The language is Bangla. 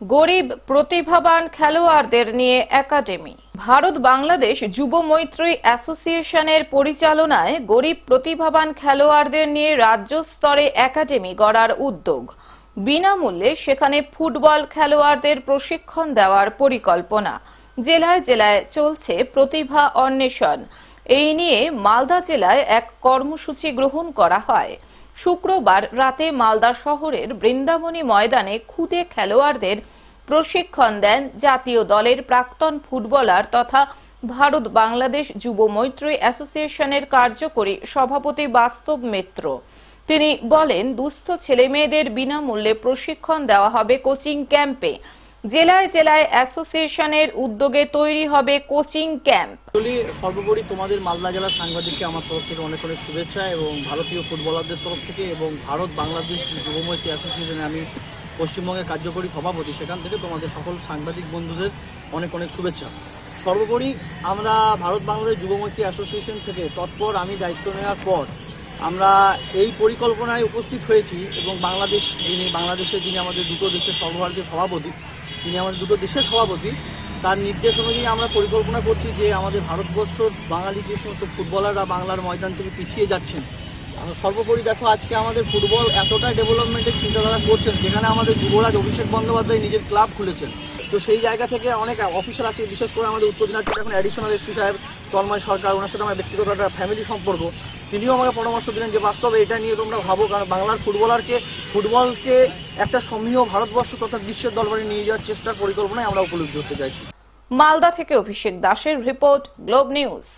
গরিব, প্রতিভাবান খেলোয়াড়দের নিয়ে একাডেমি। ভারত বাংলাদেশ যুব মৈত্রী অ্যাসোসিয়েশনের পরিচালনায় গরিব, প্রতিভাবান খেলোয়াড়দের নিয়ে রাজ্য স্তরে একাডেমি গড়ার উদ্যোগ। বিনামূল্যে সেখানে ফুটবল খেলোয়াড়দের প্রশিক্ষণ দেওয়ার পরিকল্পনা। জেলায় জেলায় চলছে প্রতিভা অন্বেষণ। এই নিয়ে মালদা জেলায় এক কর্মসূচি গ্রহণ করা হয়। শুক্রবার রাতে মালদা শহরের বৃন্দাবনী ময়দানে খুদে খেলোয়াড়দের প্রশিক্ষণ দেন জাতীয় দলের প্রাক্তন ফুটবলার তথা ভারত বাংলাদেশ যুব মৈত্রী অ্যাসোসিয়েশনের কার্যকরী সভাপতি বাস্তব মিত্র। তিনি বলেন, দুস্থ ছেলেমেয়েদের বিনামূল্যে প্রশিক্ষণ দেওয়া হবে কোচিং ক্যাম্পে। জেলায় জেলায় অ্যাসোসিয়েশনের উদ্যোগে তৈরি হবে কোচিং ক্যাম্প। সর্বোপরি তোমাদের মালদা জেলার সাংবাদিককে আমার তরফ থেকে অনেক অনেক শুভেচ্ছা এবং ভারতীয় ফুটবলারদের তরফ থেকে এবং ভারত বাংলাদেশ যুবমৈত্রী অ্যাসোসিয়েশনে আমি পশ্চিমবঙ্গের কার্যকরী সভাপতি, সেখান থেকে তোমাদের সকল সাংবাদিক বন্ধুদের অনেক অনেক শুভেচ্ছা। সর্বোপরি আমরা ভারত বাংলাদেশ যুবমৈত্রী অ্যাসোসিয়েশন থেকে তৎপর আমি দায়িত্ব নেওয়ার পর আমরা এই পরিকল্পনায় উপস্থিত হয়েছি এবং বাংলাদেশ যিনি, বাংলাদেশের যিনি আমাদের দুটো দেশের সর্বভারতীয় সভাপতি তিনি আমাদের দুটো দেশের সভাপতি। তার নির্দেশ অনুযায়ী আমরা পরিকল্পনা করছি যে আমাদের ভারতবর্ষ, বাঙালি যে সমস্ত ফুটবলাররা বাংলার ময়দান থেকে পিছিয়ে যাচ্ছেন সর্বোপরি দেখো আজকে আমাদের ফুটবল এতটা ডেভেলপমেন্টের চিন্তাধারা করছেন, যেখানে আমাদের যুবরাজ অভিষেক বন্দ্যোপাধ্যায় নিজের ক্লাব খুলেছেন। তো সেই জায়গা থেকে অনেক অফিসার আছে, বিশেষ করে আমাদের উত্তর দিনাজপুর এখন অ্যাডিশনাল এসপি সাহেব, তন্ময় সরকার, ওনার সাথে আমার ব্যক্তিগত একটা ফ্যামিলি সম্পর্ক। তিনিও আমাকে পরামর্শ দিলেন যে বাস্তবে এটা নিয়ে তোমরা ভাবো, কারণ বাংলার ফুটবলারকে, ফুটবলকে একটা সমীহ ভারতবর্ষ তথা বিশ্বের দরবারে নিয়ে যাওয়ার চেষ্টার পরিকল্পনায় আমরা উপলব্ধি করতে চাইছি। মালদা থেকে অভিষেক দাসের রিপোর্ট গ্লোব নিউজ।